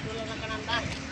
bro, dulu kanan. dah.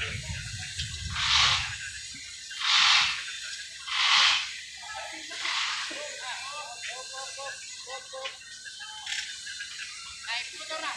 Naik motor lah.